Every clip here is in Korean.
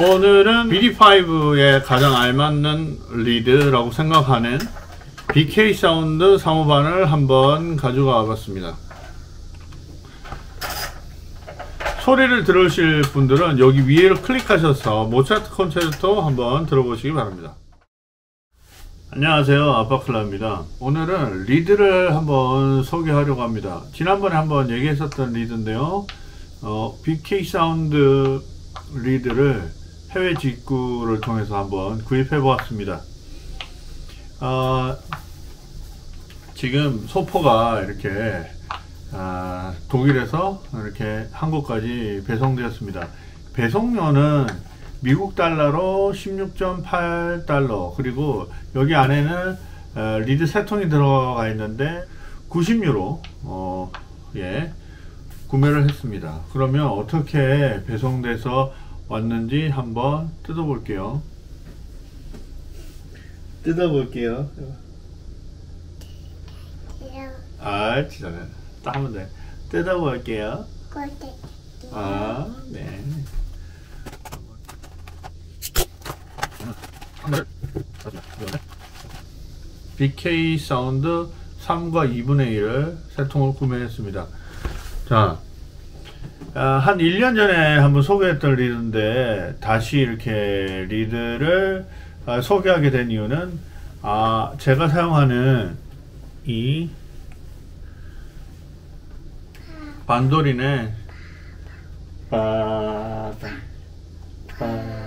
오늘은 BD5에 가장 알맞는 리드라고 생각하는 BK Sound 3호 반을 한번 가져가 봤습니다. 소리를 들으실 분들은 여기 위를 클릭하셔서 모차르트 콘체르토 한번 들어보시기 바랍니다. 안녕하세요 아빠클라입니다 오늘은 리드를 한번 소개하려고 합니다 지난번에 한번 얘기했었던 리드인데요 어, BK Sound 리드를 해외 직구를 통해서 한번 구입해 보았습니다 어, 지금 소포가 이렇게 아, 독일에서 이렇게 한국까지 배송되었습니다 배송료는 미국 달러로 16.8달러 그리고 여기 안에는 어, 리드 세 통이 들어가 있는데 90유로 어, 예, 구매를 했습니다. 그러면 어떻게 배송돼서 왔는지 한번 뜯어 볼게요. 뜯어 볼게요. 아, 진짜 딱 하면 돼. 뜯어 볼게요. 아, 네. BK 사운드 3과 2분의 1을 세 통을 구매했습니다. 자, 아, 한 1년 전에 한번 소개했던 리드인데 다시 이렇게 리드를 아, 소개하게 된 이유는 아, 제가 사용하는 이 반도린의 빠바 빠바바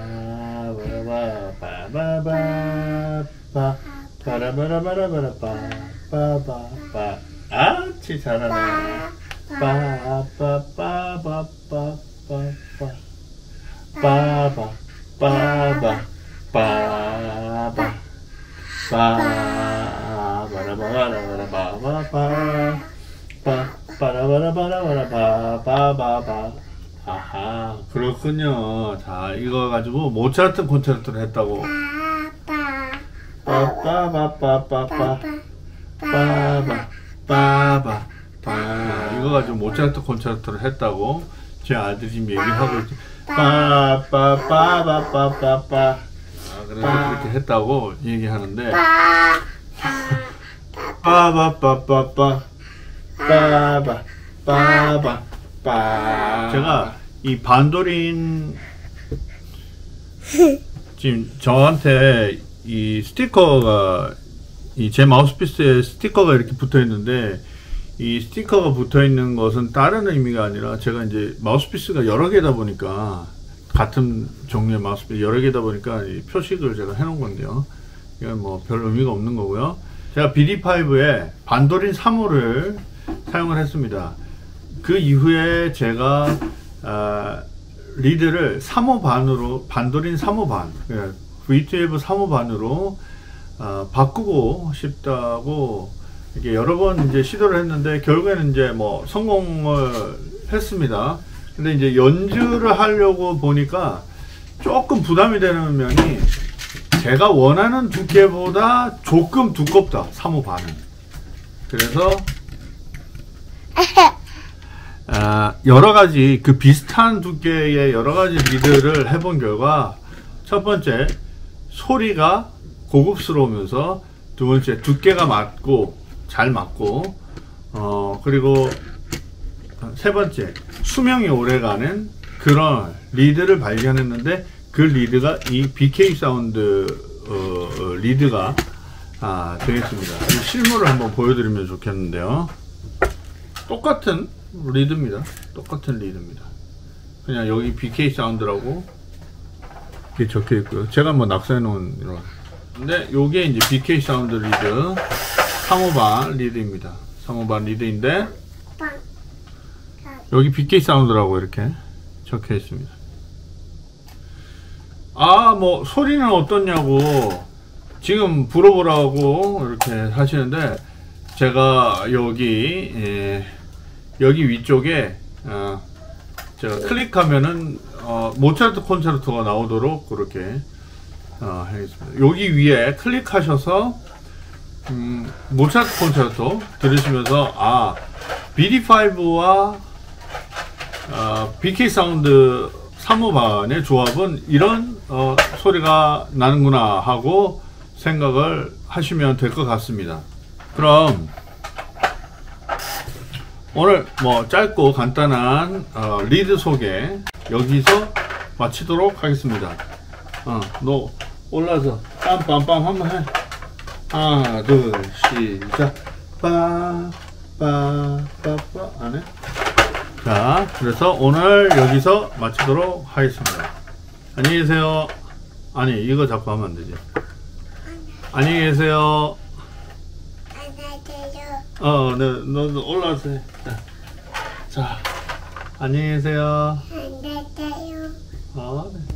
바바바 빠라바라바라바라바 바바 아치 잘하네 빠바바바바바바 얘기하는데 빠바빠빠빠 빠바 빠바 빠 제가 이 반도린 지금 저한테 이 스티커가 이 제 마우스피스에 스티커가 이렇게 붙어 있는데 이 스티커가 붙어 있는 것은 다른 의미가 아니라 제가 이제 마우스피스가 여러 개다 보니까 같은 종류의 마우스피스 여러 개다 보니까 이 표식을 제가 해 놓은 건데요. 이건 뭐 별 의미가 없는 거고요. 제가 BD5에 반도린 3호를 사용을 했습니다. 그 이후에 제가 아, 리드를 3호 반으로 반도린 3호 반 V12 3호 반으로 아, 바꾸고 싶다고 이게 여러 번 이제 시도를 했는데 결국에는 이제 뭐 성공을 했습니다. 근데 이제 연주를 하려고 보니까 조금 부담이 되는 면이 제가 원하는 두께보다 조금 두껍다 3호 반은. 그래서 아, 여러 가지 그 비슷한 두께의 여러 가지 리드를 해본 결과 첫 번째 소리가 고급스러우면서 두 번째 두께가 맞고 잘 맞고 어 그리고 세 번째 수명이 오래가는 그런 리드를 발견했는데 그 리드가 이 BK Sound 어, 어, 리드가 아, 되겠습니다. 실물을 한번 보여드리면 좋겠는데요. 똑같은 리드입니다. 똑같은 리드입니다. 그냥 여기 BK Sound라고 이렇게 적혀 있고요. 제가 뭐 낙서해 놓은 이런. 근데 요게 이제 BK Sound 리드 3호 반 리드입니다. 3호 반 리드인데 여기 BK Sound라고 이렇게 적혀 있습니다. 아, 뭐 소리는 어떻냐고 지금 불어보라고 이렇게 하시는데 제가 여기 예, 여기 위쪽에 어, 제가 클릭하면은 어, 모차르트 콘체르토가 나오도록 그렇게 어, 하겠습니다. 여기 위에 클릭하셔서 음, 모차르트 콘체르토 들으시면서 아 BD5와 어, BK Sound 3호 반의 조합은 이런 어, 소리가 나는구나 하고 생각을 하시면 될 것 같습니다. 그럼 오늘 뭐 짧고 간단한 어, 리드 소개 여기서 마치도록 하겠습니다. 어, 너 올라서 빰빰빰 한번 해. 하나, 둘, 시작. 빠, 빠, 빠, 빠. 안 해? 자, 그래서 오늘 여기서 마치도록 하겠습니다. 안녕히 계세요. 아니, 이거 자꾸 하면 안 되지. 안녕히 계세요. 안녕하세요. 어, 네, 너, 너 올라와서 해. 자, 자, 안녕히 계세요. 안녕하세요. 어, 네.